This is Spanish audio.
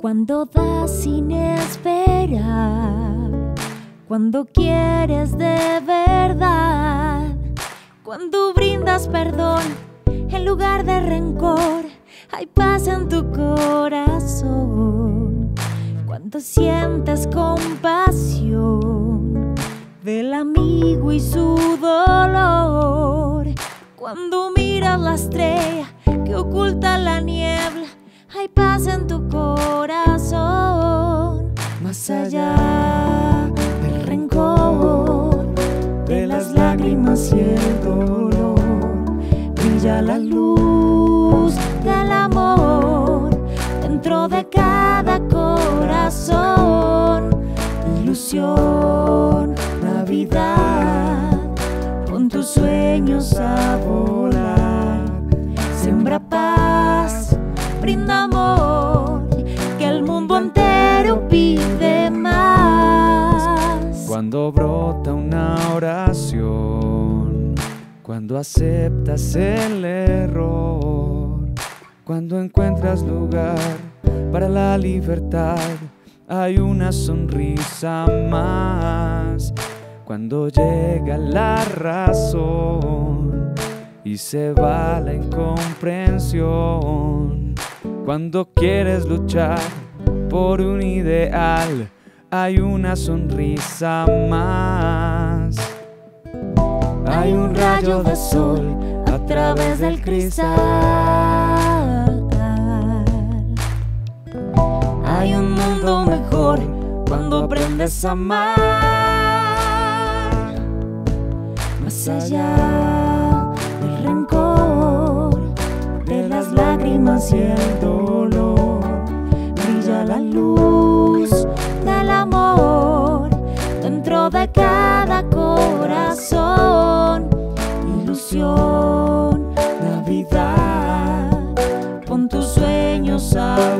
Cuando das sin esperar, cuando quieres de verdad, cuando brindas perdón en lugar de rencor, hay paz en tu corazón. Cuando sientes compasión del amigo y su dolor, cuando miras la estrella que oculta la niebla, hay paz en tu. Allá del rencor, de las lágrimas y el dolor, brilla la luz del amor dentro de cada corazón. Ilusión, Navidad, pon tus sueños a volar, siembra paz, brinda Cuando brota una oración, cuando aceptas el error, cuando encuentras lugar para la libertad, hay una sonrisa más. Cuando llega la razón y se va la incomprensión, cuando quieres luchar por un ideal, hay una sonrisa más. Hay un rayo de sol a través del cristal. Hay un mundo mejor cuando aprendes a amar. Más allá del rencor, de las lágrimas y el dolor, sueños